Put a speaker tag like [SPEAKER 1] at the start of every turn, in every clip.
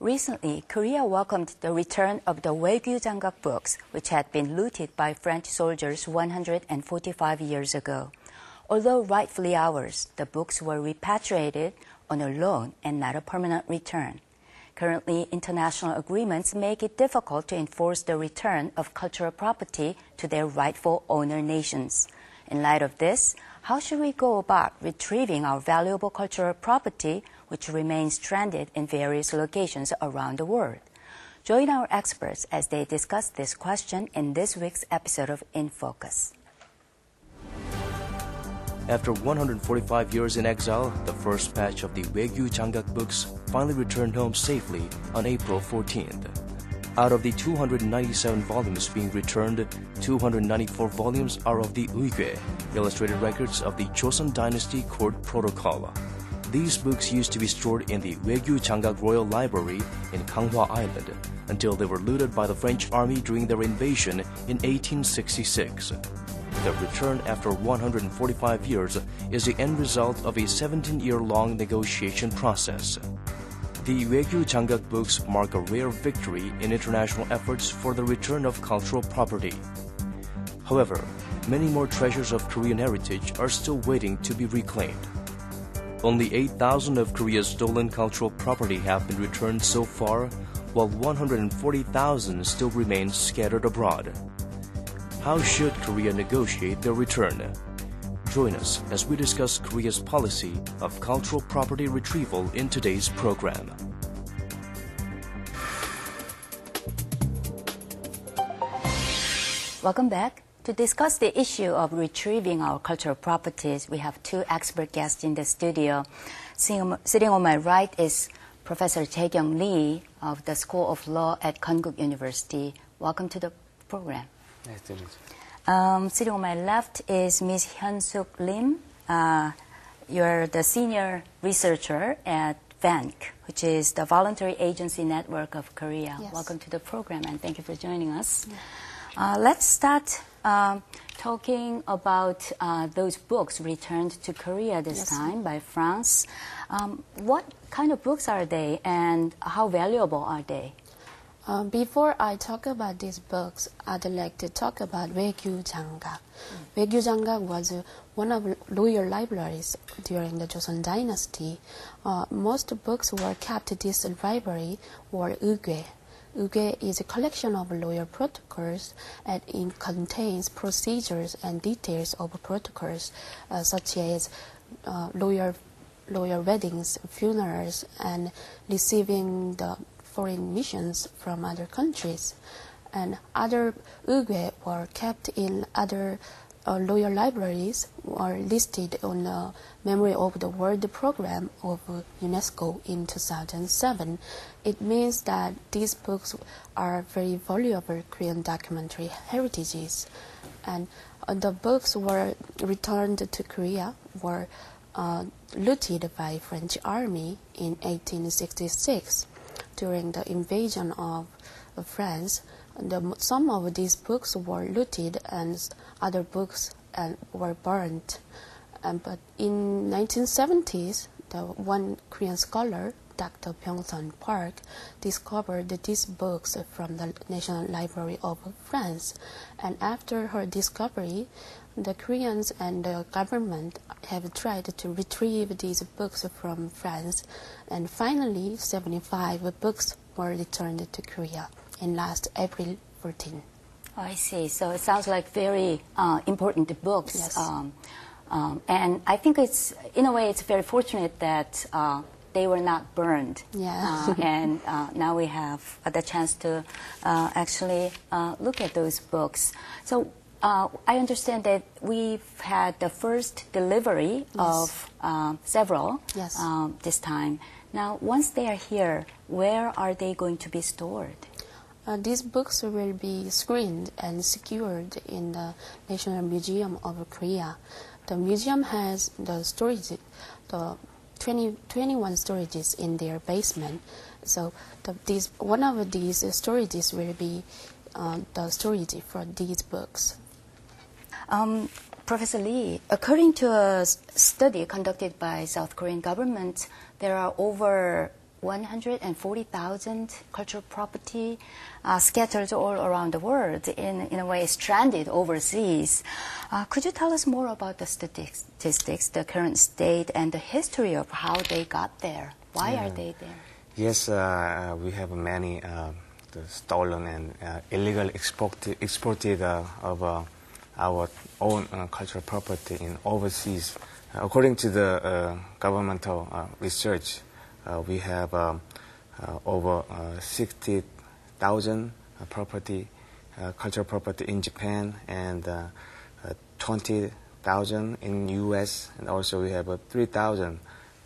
[SPEAKER 1] Recently, Korea welcomed the return of the Waegyu Jangak books, which had been looted by French soldiers 145 years ago. Although rightfully ours, the books were repatriated on a loan and not a permanent return. Currently, international agreements make it difficult to enforce the return of cultural property to their rightful owner nations. In light of this, how should we go about retrieving our valuable cultural property, which remains stranded in various locations around the world? Join our experts as they discuss this question in this week's episode of In Focus.
[SPEAKER 2] After 145 years in exile, the first batch of the Waegyu Jangak books finally returned home safely on April 14th. Out of the 297 volumes being returned, 294 volumes are of the Uigwe, illustrated records of the Joseon Dynasty Court Protocol. These books used to be stored in the Waegyu Jangak Royal Library in Ganghwa Island until they were looted by the French army during their invasion in 1866. The return after 145 years is the end result of a 17 year long negotiation process. The Waegyu Jangak books mark a rare victory in international efforts for the return of cultural property. However, many more treasures of Korean heritage are still waiting to be reclaimed. Only 8,000 of Korea's stolen cultural property have been returned so far, while 140,000 still remain scattered abroad. How should Korea negotiate their return? Join us as we discuss Korea's policy of cultural property retrieval in today's program.
[SPEAKER 1] Welcome back. To discuss the issue of retrieving our cultural properties, we have two expert guests in the studio. Sitting on my right is Professor Jae Kyung Lee of the School of Law at Konkuk University. Welcome to the program.
[SPEAKER 3] Nice to meet
[SPEAKER 1] you. Um, sitting on my left is Ms. Hyun Suk Lim. Uh, you're the senior researcher at VANK, which is the Voluntary Agency Network of Korea.
[SPEAKER 4] Yes.
[SPEAKER 1] Welcome to the program and thank you for joining us. Yeah. Uh, let's start um, talking about uh, those books returned to Korea this
[SPEAKER 4] Yes.
[SPEAKER 1] time by France. Um, what kind of books are they and how valuable are they?
[SPEAKER 4] Um, before I talk about these books, I'd like to talk about Waegyu Jangak. Waegyu Jangak was uh, one of royal libraries during the Joseon Dynasty. Uh, most books were kept at this library or Uigwe. Uigwe is a collection of lawyer protocols and it contains procedures and details of protocols uh, such as uh, lawyer lawyer weddings, funerals, and receiving the foreign missions from other countries. And other Uigwe were kept in other uh, lawyer libraries or listed on the Memory of the World program of UNESCO in 2007. It means that these books are very valuable Korean documentary heritages. And uh, the books were returned to Korea were uh, looted by French army in 1866 during the invasion of France. The, some of these books were looted and other books uh, were burned. Um, but in 1970s, the one Korean scholar, Dr. Byung-sun Park, discovered these books from the National Library of France. And after her discovery, the Koreans and the government have tried to retrieve these books from France, and finally, 75 books were returned to Korea in last April 14.
[SPEAKER 1] Oh, I see. So it sounds like very uh, important books.
[SPEAKER 4] Yes.
[SPEAKER 1] Um, um, and I think it's, in a way, it's very fortunate that uh, they were not burned.
[SPEAKER 4] Yeah.
[SPEAKER 1] Uh, and uh, now we have the chance to uh, actually uh, look at those books. So uh, I understand that we've had the first delivery of uh, several
[SPEAKER 4] Yes.
[SPEAKER 1] um, this time. Now, once they are here, where are they going to be stored?
[SPEAKER 4] Uh, these books will be screened and secured in the National Museum of Korea. The museum has the storage, the 20, 21 storages in their basement. So the, these, one of these storages will be uh, the storage for these books.
[SPEAKER 1] Um, Professor Lee, according to a study conducted by South Korean government, there are over 140,000 cultural property uh, scattered all around the world, in, in a way stranded overseas. Uh, could you tell us more about the statistics, the current state, and the history of how they got there? Why yeah. are they there?
[SPEAKER 3] Yes, uh, we have many uh, stolen and uh, illegal exported, exported uh, of our own cultural property in overseas. according to the governmental research, uh, we have um, uh, over uh, 60,000 property, cultural property in Japan and 20,000 in U.S. and also we have 3,000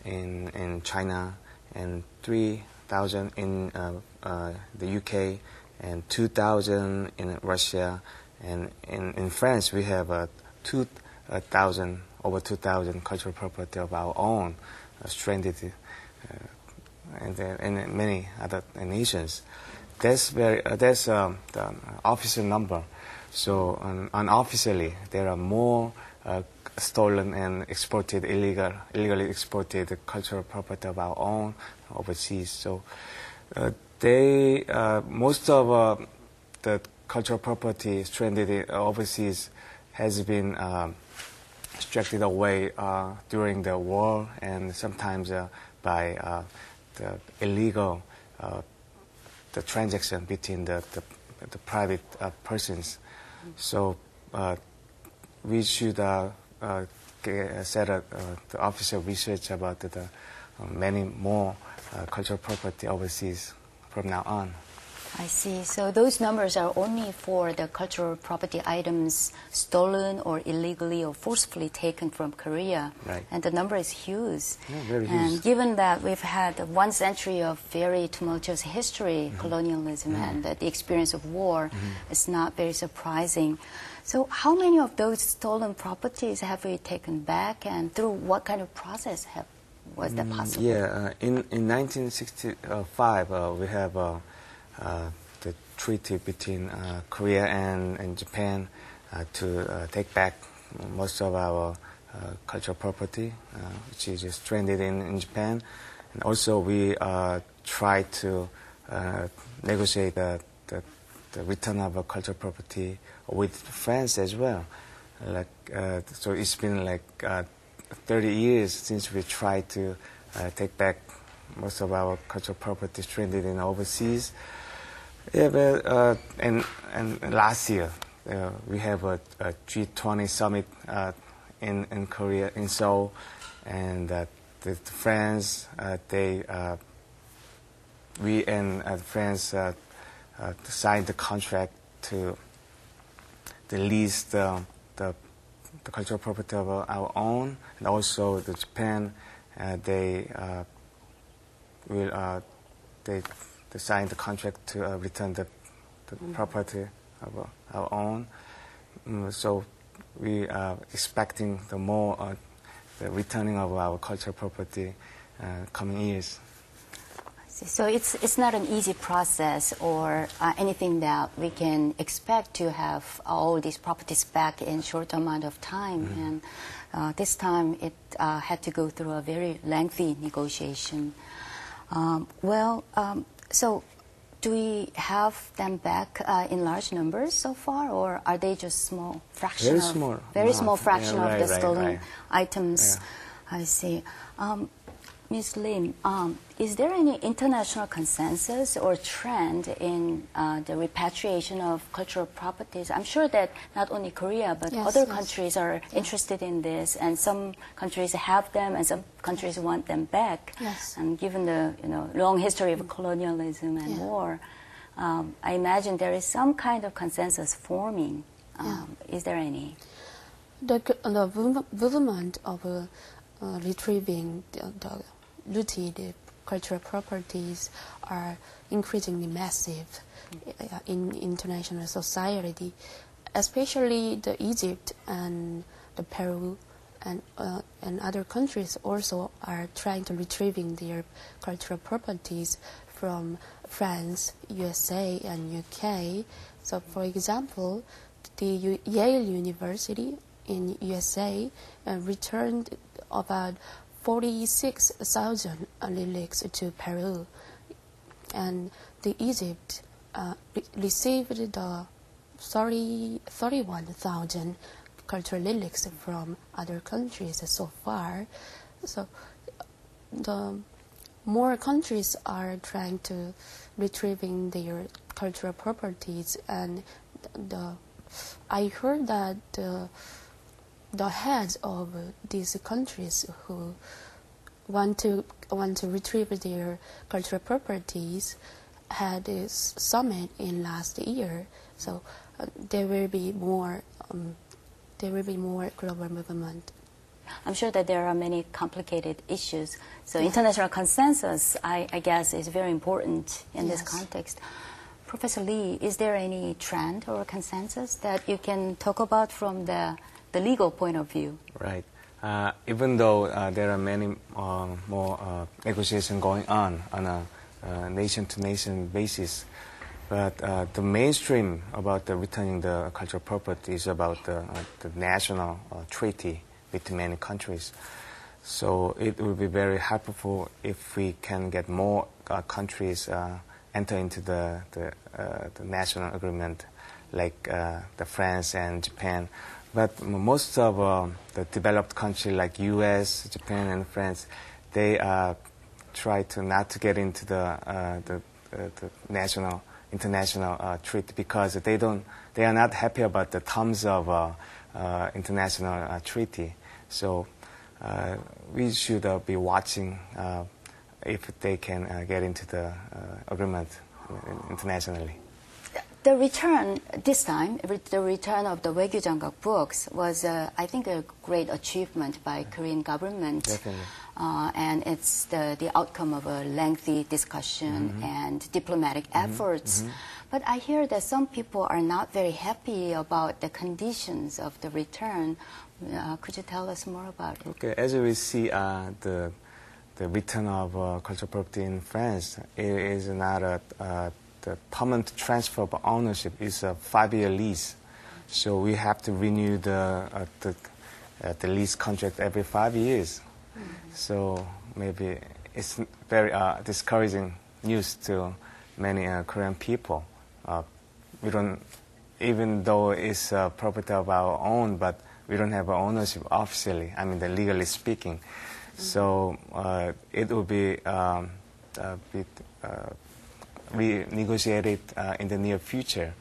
[SPEAKER 3] in in China and 3,000 in the U.K. and 2,000 in Russia and in, in France we have uh, 2,000 over 2,000 cultural property of our own uh, stranded and, and many other nations. That's very uh, that's um, the official number. So um, unofficially, there are more uh, stolen and exported illegal, illegally exported cultural property of our own overseas. So uh, they uh, most of uh, the cultural property stranded overseas has been um, extracted away uh, during the war and sometimes by uh, the illegal uh, the transaction between the, the, the private uh, persons. So uh, we should uh, uh, set a, the official research about the many more cultural property overseas from now on.
[SPEAKER 1] I see. So those numbers are only for the cultural property items stolen or illegally or forcefully taken from Korea.
[SPEAKER 3] Right.
[SPEAKER 1] And the number is huge.
[SPEAKER 3] Yeah, very
[SPEAKER 1] and
[SPEAKER 3] huge.
[SPEAKER 1] given that we've had one century of very tumultuous history, mm-hmm. colonialism, mm-hmm. and the experience of war, mm-hmm. it's not very surprising. So how many of those stolen properties have we taken back and through what kind of process have was that mm, possible?
[SPEAKER 3] Yeah, uh, in, in 1965, uh, we have uh, Uh, the treaty between uh, Korea and, and Japan uh, to uh, take back most of our uh, cultural property, which is stranded in, in Japan. And also we try to negotiate the, the, the, return of our cultural property with France as well. Like, so it's been like 30 years since we tried to uh, take back most of our cultural property stranded in overseas. Yeah, but uh, and and last year uh, we have a a G20 summit uh, in in Korea in Seoul, and uh, the, the France uh, they uh, we and France signed the contract to the lease the, the the cultural property of our own, and also the Japan they will they to sign the contract to uh, return the, the mm-hmm. property of uh, our own. Mm, so we are expecting the more uh, the returning of our cultural property uh, coming years.
[SPEAKER 1] So it's it's not an easy process or uh, anything that we can expect to have all these properties back in short amount of time. Mm-hmm. And uh, this time it uh, had to go through a very lengthy negotiation. Um, well, um, so, do we have them back uh, in large numbers so far, or are they just small fraction?
[SPEAKER 3] Very
[SPEAKER 1] of,
[SPEAKER 3] small.
[SPEAKER 1] Very small fraction
[SPEAKER 3] yeah, right,
[SPEAKER 1] of the stolen
[SPEAKER 3] right.
[SPEAKER 1] items.
[SPEAKER 3] Yeah.
[SPEAKER 1] I see. Um, Ms. Lim, um, is there any international consensus or trend in uh, the repatriation of cultural properties? I'm sure that not only Korea, but
[SPEAKER 4] yes,
[SPEAKER 1] other
[SPEAKER 4] yes.
[SPEAKER 1] countries are yeah. interested in this, and some countries have them, and some countries want them back.
[SPEAKER 4] Yes.
[SPEAKER 1] And given the you know long history of colonialism and
[SPEAKER 4] yeah.
[SPEAKER 1] war, um, I imagine there is some kind of consensus forming. Um,
[SPEAKER 4] yeah.
[SPEAKER 1] Is there any?
[SPEAKER 4] The, the movement of uh, uh, retrieving the, the looted cultural properties are increasingly massive uh, in international society, especially the Egypt and the Peru and uh, and other countries also are trying to retrieving their cultural properties from France, USA, and UK. So, for example, the U- Yale University in USA uh, returned about 46,000 relics to Peru, and the Egypt uh, re- received the 30, 31,000 cultural relics from other countries so far. So the more countries are trying to retrieving their cultural properties, and the I heard that the the heads of these countries who want to want to retrieve their cultural properties had a summit in last year. So uh, there will be more um, there will be more global movement.
[SPEAKER 1] I'm sure that there are many complicated issues. So international consensus, I, I, guess, is very important in yes. this context. Professor Lee, is there any trend or consensus that you can talk about from the the legal point of view.
[SPEAKER 3] Right. Uh, even though uh, there are many uh, more uh, negotiations going on on a nation-to-nation basis, but uh, the mainstream about the returning the cultural property is about the, uh, the national treaty between many countries. So it will be very helpful if we can get more countries enter into the, the, the national agreement, like the France and Japan. But most of uh, the developed countries like U.S., Japan, and France, they uh, try to not to get into the uh, the, uh, the, national international uh, treaty because they don't they are not happy about the terms of uh, international treaty. So we should be watching if they can get into the agreement internationally.
[SPEAKER 1] The return this time, the return of the Waegyu Jangak books was, uh, I think, a great achievement by Korean government.
[SPEAKER 3] Definitely.
[SPEAKER 1] Uh, and it's the, the outcome of a lengthy discussion mm-hmm. and diplomatic mm-hmm. efforts. Mm-hmm. But I hear that some people are not very happy about the conditions of the return. Uh, could you tell us more about it?
[SPEAKER 3] Okay, as we see, uh, the the return of uh, cultural property in France it is not a, a the permanent transfer of ownership is a five-year lease. So we have to renew the, uh, the, uh, the, lease contract every five years. Mm-hmm. So maybe it's very uh, discouraging news to many uh, Korean people. Uh, we don't, even though it's a property of our own, but we don't have ownership officially. I mean, legally speaking. Mm-hmm. So uh, it will be um, a bit renegotiate it uh, in the near future.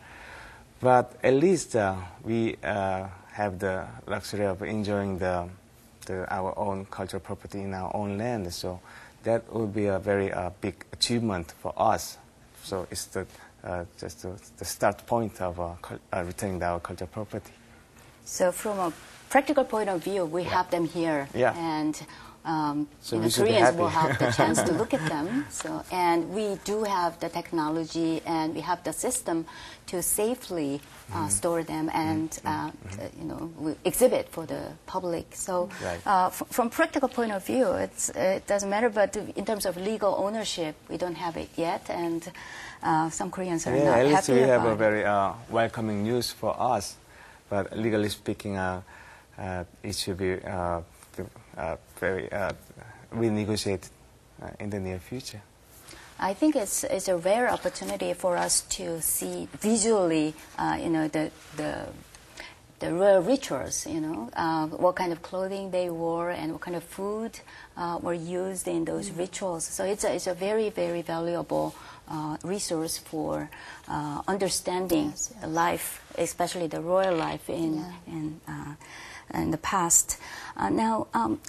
[SPEAKER 3] But at least uh, we uh, have the luxury of enjoying the, the, our own cultural property in our own land. So that would be a very uh, big achievement for us. So it's the, uh, just the, the, start point of uh, returning our cultural property.
[SPEAKER 1] So from a practical point of view, we yeah. have them here.
[SPEAKER 3] Yeah.
[SPEAKER 1] And um, so you know, Koreans will have the chance to look at them. So, and we do have the technology and we have the system to safely uh, mm-hmm. store them and mm-hmm. uh, mm-hmm. you know exhibit for the public. So, right. uh, from practical point of view, it doesn't matter. But in terms of legal ownership, we don't have it yet, and uh, some Koreans are
[SPEAKER 3] yeah,
[SPEAKER 1] not
[SPEAKER 3] at least
[SPEAKER 1] happy
[SPEAKER 3] we have
[SPEAKER 1] a
[SPEAKER 3] very uh, welcoming news for us. But legally speaking, uh, it should be uh, very uh, renegotiate uh, in the near future.
[SPEAKER 1] I think it's, it's a rare opportunity for us to see visually, uh, you know, the, the, the royal rituals, you know, uh, what kind of clothing they wore and what kind of food uh, were used in those mm. rituals. So it's a, it's a very, very valuable resource for understanding yes, yes. life, especially the royal life in, yeah. in in the past. Uh, now, um,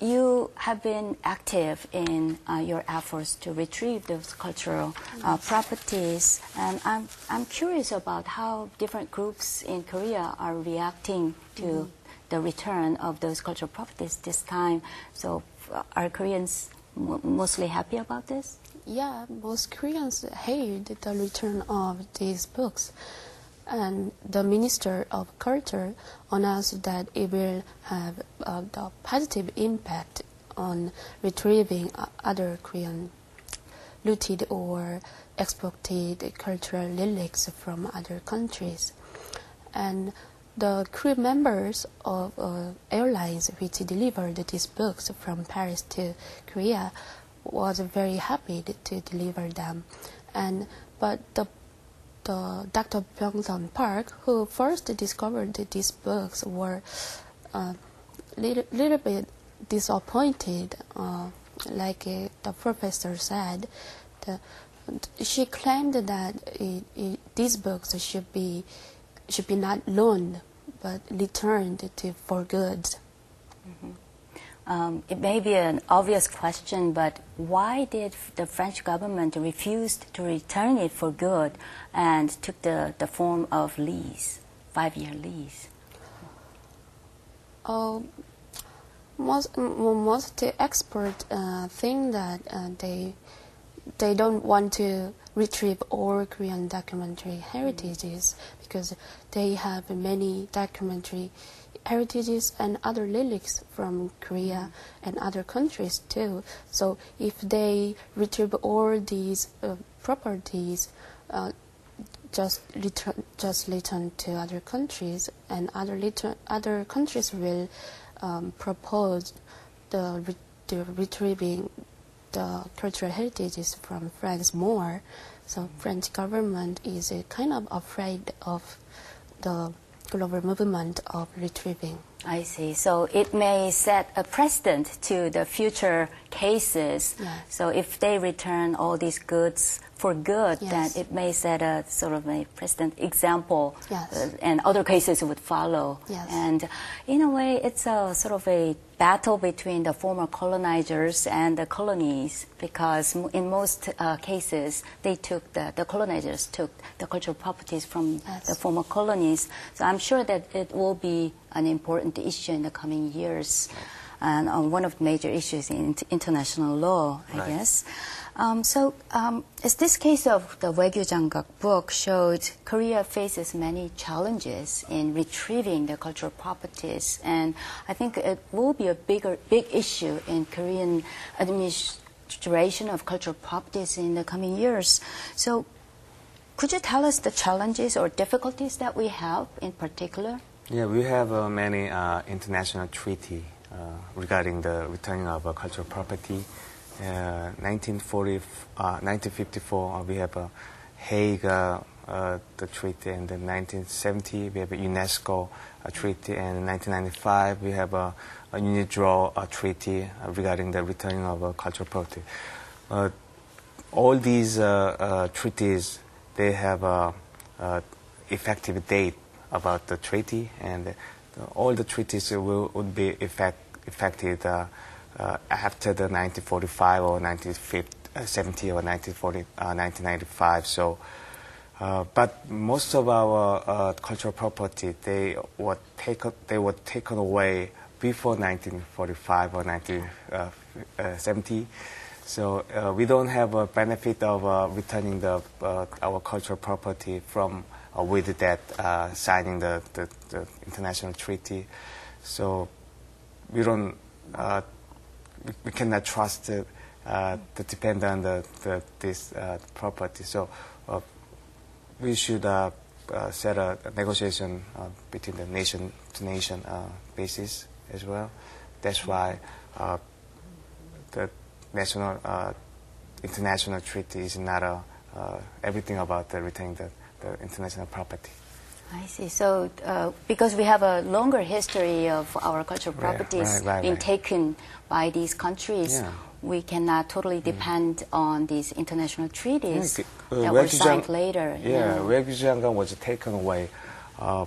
[SPEAKER 1] you have been active in uh, your efforts to retrieve those cultural uh, properties, and I'm, I'm curious about how different groups in Korea are reacting to mm-hmm. the return of those cultural properties this time. So, are Koreans mostly happy about this?
[SPEAKER 4] Yeah, most Koreans hate the return of these books and the Minister of Culture announced that it will have uh, the positive impact on retrieving other Korean looted or exported cultural relics from other countries. And the crew members of uh, airlines which delivered these books from Paris to Korea was very happy to deliver them, and but the the Dr. Byung-sun Park, who first discovered these books, were a uh, little, little bit disappointed. Uh, like uh, the professor said, the, she claimed that it, it, these books should be should be not loaned but returned to for good.
[SPEAKER 1] Mm-hmm. Um, it may be an obvious question, but why did the French government refuse to return it for good and took the, the form of lease, five-year lease?
[SPEAKER 4] Uh, most most expert uh, think that uh, they they don't want to retrieve all Korean documentary heritages because they have many documentary heritages and other relics from Korea and other countries too. So if they retrieve all these uh, properties, uh, just return just return to other countries, and other other countries will um, propose the, re- the retrieving the cultural heritages from France more. So French government is uh, kind of afraid of the global movement of retrieving.
[SPEAKER 1] I see. So it may set a precedent to the future cases.
[SPEAKER 4] Yes.
[SPEAKER 1] So if they return all these goods for good,
[SPEAKER 4] yes.
[SPEAKER 1] then it may set a sort of a precedent example,
[SPEAKER 4] yes.
[SPEAKER 1] uh, and other cases would follow.
[SPEAKER 4] Yes.
[SPEAKER 1] And in a way, it's a sort of a battle between the former colonizers and the colonies, because in most uh, cases, they took the, the colonizers took the cultural properties from the former colonies. So I'm sure that it will be an important issue in the coming years, and um, one of the major issues in international law, I
[SPEAKER 3] right.
[SPEAKER 1] guess. Um, so, um, as this case of the Waegyu Jangak book showed, Korea faces many challenges in retrieving the cultural properties, and I think it will be a bigger, big issue in Korean administration of cultural properties in the coming years. So, could you tell us the challenges or difficulties that we have in particular?
[SPEAKER 3] Yeah, we have uh, many uh, international treaty uh, regarding the returning of cultural property. 1940, uh, 1954, uh, we have a Hague uh, the treaty, and then 1970 we have a UNESCO uh, treaty, and in 1995 we have uh, a, a treaty regarding the returning of cultural property. all these treaties, they have a, effective date about the treaty, and all the treaties will would be effect, effective uh, uh, after the 1945 or 1970 or 1940, uh, 1995. So, uh, but most of our uh, cultural property they were taken they were taken away before 1945 or 1970. So uh, we don't have a benefit of uh, returning the our cultural property from with that signing the, the, the, international treaty. So we don't we cannot trust uh, to depend on the, the this uh, property. So uh, we should uh, uh, set a, negotiation between the nation to nation basis as well. That's why the national international treaty is not everything about the retaining the, the international property.
[SPEAKER 1] I see. So, uh, because we have a longer history of our cultural properties
[SPEAKER 3] right, right,
[SPEAKER 1] being
[SPEAKER 3] right.
[SPEAKER 1] taken by these countries,
[SPEAKER 3] yeah.
[SPEAKER 1] we cannot totally depend mm. on these international treaties
[SPEAKER 3] yeah, uh,
[SPEAKER 1] that were signed later.
[SPEAKER 3] Yeah, Waegyu was taken away. Uh,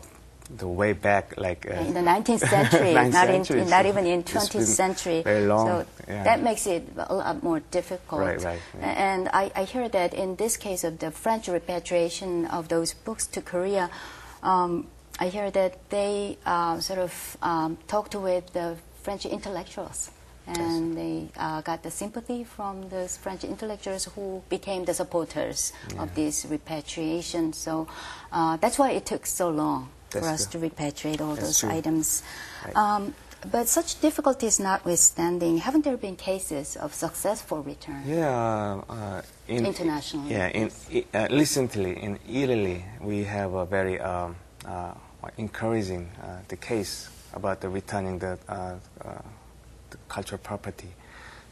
[SPEAKER 3] the way back, like uh,
[SPEAKER 1] in the 19th century,
[SPEAKER 3] 19th
[SPEAKER 1] not,
[SPEAKER 3] century,
[SPEAKER 1] in, not even in 20th century.
[SPEAKER 3] Very long.
[SPEAKER 1] So
[SPEAKER 3] yeah.
[SPEAKER 1] that makes it a lot more difficult.
[SPEAKER 3] Right, right.
[SPEAKER 1] And I, I hear that in this case of the French repatriation of those books to Korea, um, I hear that they uh, sort of um, talked with the French intellectuals and they uh, got the sympathy from those French intellectuals who became the supporters yeah. of this repatriation. So uh, that's why it took so long
[SPEAKER 3] that's
[SPEAKER 1] for us
[SPEAKER 3] true.
[SPEAKER 1] to repatriate all
[SPEAKER 3] that's
[SPEAKER 1] those
[SPEAKER 3] true.
[SPEAKER 1] items.
[SPEAKER 3] Right.
[SPEAKER 1] Um, but such difficulties notwithstanding, haven't there been cases of successful return?
[SPEAKER 3] Yeah, uh, in,
[SPEAKER 1] internationally.
[SPEAKER 3] Yeah, in uh, recently in Italy we have a very um, uh, encouraging the case about the returning the, the cultural property.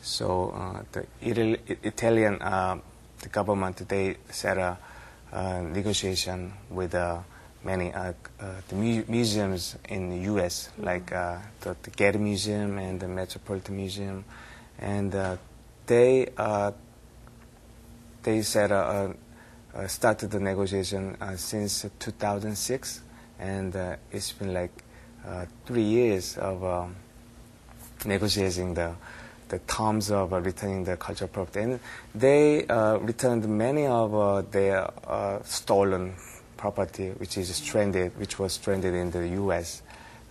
[SPEAKER 3] So the Italian the government they set a negotiation with many uh, uh, the mu museums in the U.S., mm -hmm. like uh, the, the, Getty Museum and the Metropolitan Museum, and they they said started the negotiation since 2006, and it's been like three years of um, negotiating the the terms of uh, returning the cultural property. And they uh, returned many of uh, their stolen property which is stranded, which was stranded in the U.S.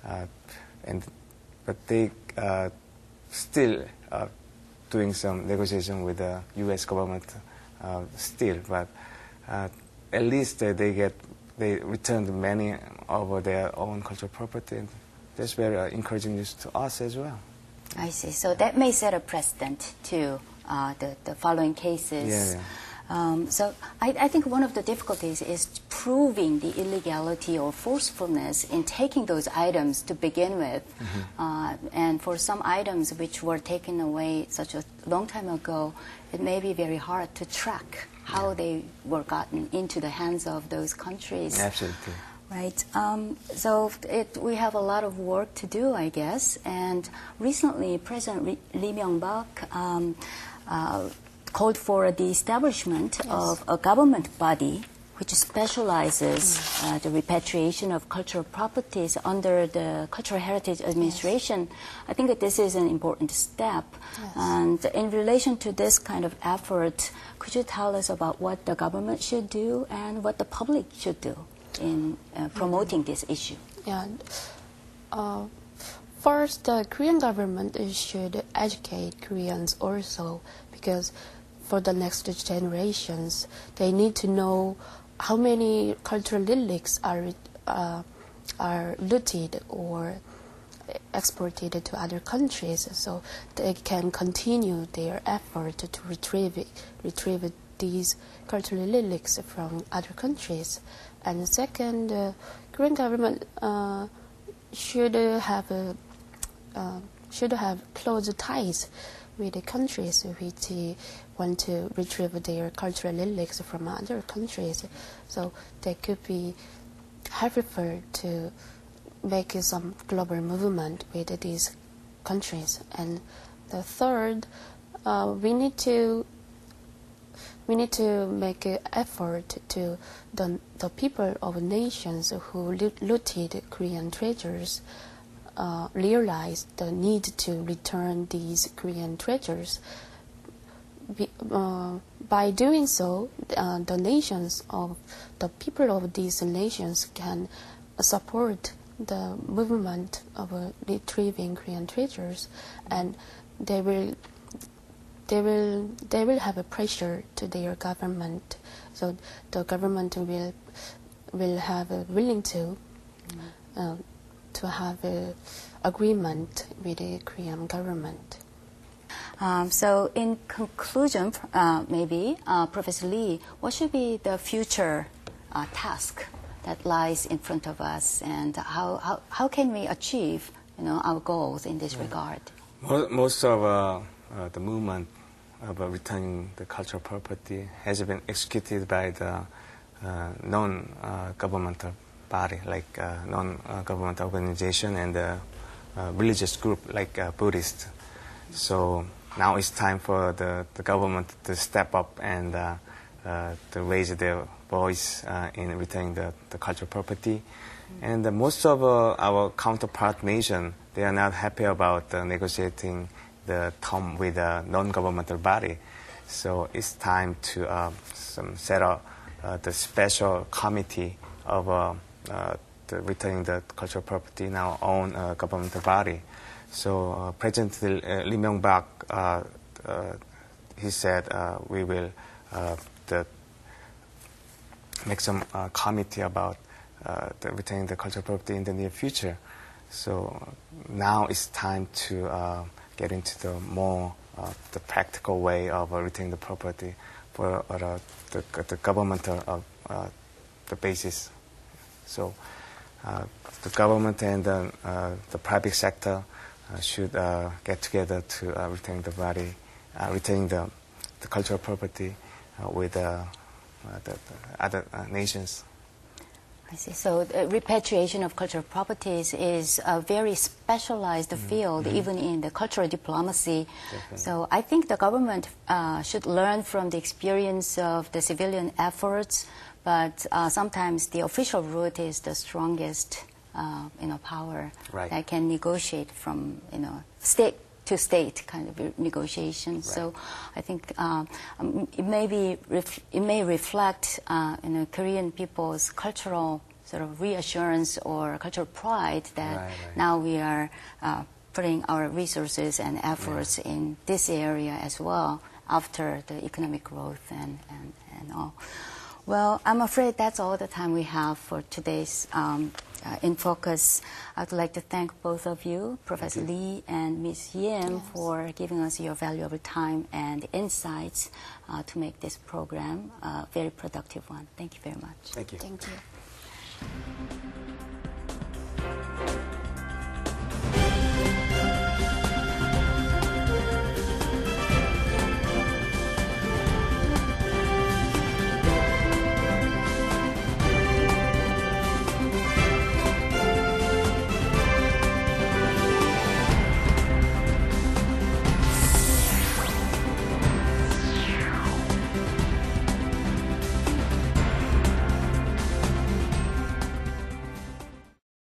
[SPEAKER 3] Uh, and but they uh, still uh, doing some negotiation with the U.S. government uh, still, but uh, at least they get they returned many of their own cultural property. And that's very uh, encouraging news to us as well.
[SPEAKER 1] I see. So that may set a precedent to the, the following cases.
[SPEAKER 3] Yeah, yeah.
[SPEAKER 1] Um, so I, I, think one of the difficulties is proving the illegality or forcefulness in taking those items to begin with. Mm-hmm. Uh, and for some items which were taken away such a long time ago, it may be very hard to track how yeah. they were gotten into the hands of those countries.
[SPEAKER 3] Absolutely.
[SPEAKER 1] Right. Um, so it, we have a lot of work to do, I guess. And recently, President Lee Myung-bak um, uh, called for the establishment yes. of a government body which specializes mm. uh, the repatriation of cultural properties under the Cultural Heritage Administration. Yes. I think that this is an important step. Yes. And in relation to this kind of effort, could you tell us about what the government should do and what the public should do in uh, promoting mm-hmm. this issue?
[SPEAKER 4] Yeah. Uh, first, the Korean government should educate Koreans also because for the next generations. They need to know how many cultural relics are uh, are looted or exported to other countries, so they can continue their effort to retrieve retrieve these cultural relics from other countries. And second, uh, Korean government uh, should have a, uh, should have close ties with the countries which want to retrieve their cultural relics from other countries. So they could be helpful to make some global movement with these countries. And the third, uh, we need to we need to make an effort to the, the people of nations who looted Korean treasures uh, realize the need to return these Korean treasures. Be, uh, by doing so, uh, the nations of the people of these nations can support the movement of uh, retrieving Korean treasures, and they will they will they will have a pressure to their government, so the government will will have a willing to. Mm to have an agreement with the Korean government.
[SPEAKER 1] Um, so, in conclusion, uh, maybe, uh, Professor Lee, what should be the future uh, task that lies in front of us, and how, how, how can we achieve you know, our goals in this yeah. regard?
[SPEAKER 3] Most of uh, uh, the movement of returning the cultural property has been executed by the uh, non-governmental body, like uh, non-government organization and uh, religious group like uh, Buddhist. So now it's time for the, the government to step up and uh, uh, to raise their voice uh, in retaining the, the cultural property. Mm-hmm. And most of our counterpart nation, they are not happy about negotiating the term with a non-governmental body. So it's time to some set up the special committee of uh, Uh, returning the cultural property in our own uh, governmental body. So uh, President Lee uh, Myung-bak, uh, he said we will the, make some committee about the retaining the cultural property in the near future. So now it's time to uh, get into the more uh, the practical way of uh, retaining the property for the, the governmental the basis. So uh, the government and uh, the private sector uh, should uh, get together to uh, retain the body, uh, retain the, the cultural property with the, the other nations.
[SPEAKER 1] I see. So the repatriation of cultural properties is a very specialized field, even in the cultural diplomacy.
[SPEAKER 3] Definitely.
[SPEAKER 1] So I think the government uh, should learn from the experience of the civilian efforts, but uh, sometimes the official route is the strongest, uh, you know, power
[SPEAKER 3] Right.
[SPEAKER 1] that can negotiate from, you know, state to state kind of negotiation. negotiations. So I think um, um, it may be ref- it may reflect uh, you know Korean people's cultural sort of reassurance or cultural pride that
[SPEAKER 3] Right, right.
[SPEAKER 1] now we are uh, putting our resources and efforts in this area as well after the economic growth and, and, and all. Well, I'm afraid that's all the time we have for today's um, uh, In Focus. I'd like to thank both of you, Professor Lee and Ms. Yim,
[SPEAKER 4] Yes.
[SPEAKER 1] for giving us your valuable time and insights uh, to make this program a very productive one. Thank you very much.
[SPEAKER 3] Thank you.
[SPEAKER 4] Thank you.